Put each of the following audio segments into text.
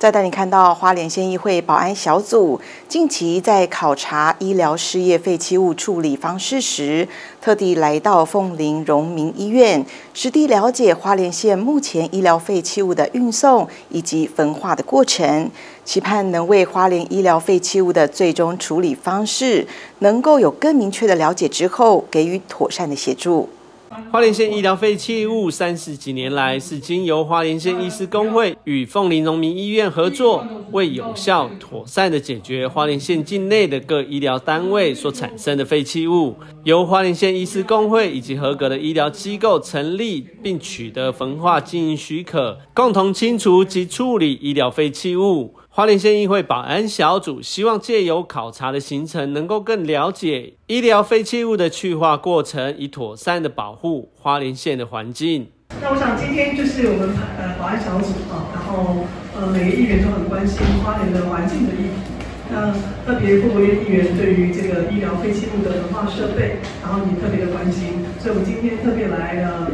再带你看到花莲县议会保安小组近期在考察医疗事业废弃物处理方式时，特地来到凤林荣民医院，实地了解花莲县目前医疗废弃物的运送以及焚化的过程，期盼能为花莲医疗废弃物的最终处理方式能够有更明确的了解之后，给予妥善的协助。花莲县医疗废弃物三十几年来是经由花莲县医师工会与凤林农民医院合作，为有效妥善的解决花莲县境内的各医疗单位所产生的废弃物，由花莲县医师工会以及合格的医疗机构成立，并取得焚化经营许可，共同清除及处理医疗废弃物。花莲县议会保安小组希望借由考察的行程，能够更了解医疗废弃物的去化过程，以妥善的保护花莲县的环境。那我想今天就是我们呃保安小组啊，然后呃每个议员都很关心花莲的环境的议题。那特别傅国院议员对于这个医疗废弃物的焚化设备，然后也特别的关心，所以我们今天特别来了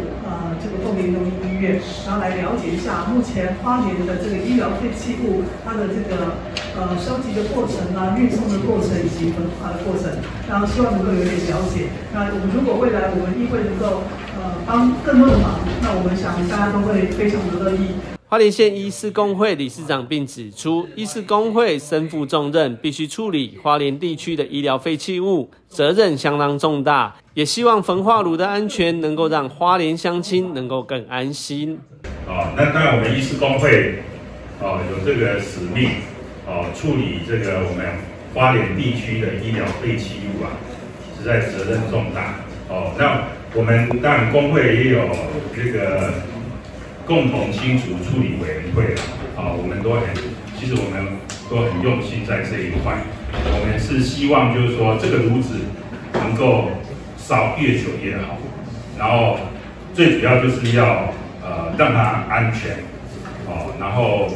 凤林中医院，然后来了解一下目前花莲的这个医疗废弃物它的这个呃收集的过程啊、运送的过程以及焚化的过程，然后希望能够有点了解。那我们如果未来我们议会能够呃帮更多的忙，那我们想大家都会非常的乐意。花莲县医师工会理事长并指出，医师工会身负重任，必须处理花莲地区的医疗废弃物，责任相当重大。也希望焚化炉的安全能够让花莲乡亲能够更安心。哦，那当然我们医师工会哦有这个使命哦，处理这个我们花莲地区的医疗废弃物啊，实在责任重大。哦，那我们当然工会也有这个。共同清除处理委员会啊，我们都很，其实我们都很用心在这一块。我们是希望就是说，这个炉子能够烧越久越好，然后最主要就是要呃让它安全，哦，然后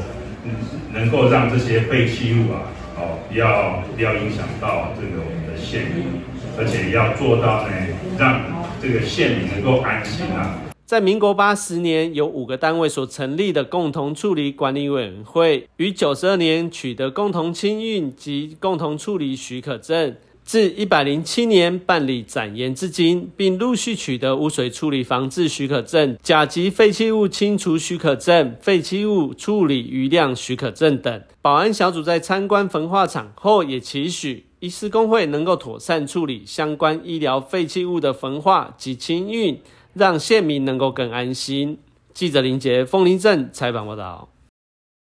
能够让这些废弃物啊，哦不要不要影响到这个我们的县民，而且要做到呢，让这个县民能够安心啊。在民国八十年，由五个单位所成立的共同处理管理委员会，于九十二年取得共同清运及共同处理许可证，自一百零七年办理展延至今，并陆续取得污水处理防治许可证、甲级废弃物清除许可证、废弃物处理余量许可证等。保安小组在参观焚化厂后，也期许医师工会能够妥善处理相关医疗废弃物的焚化及清运。让县民能够更安心。记者林杰、凤林镇采访报道。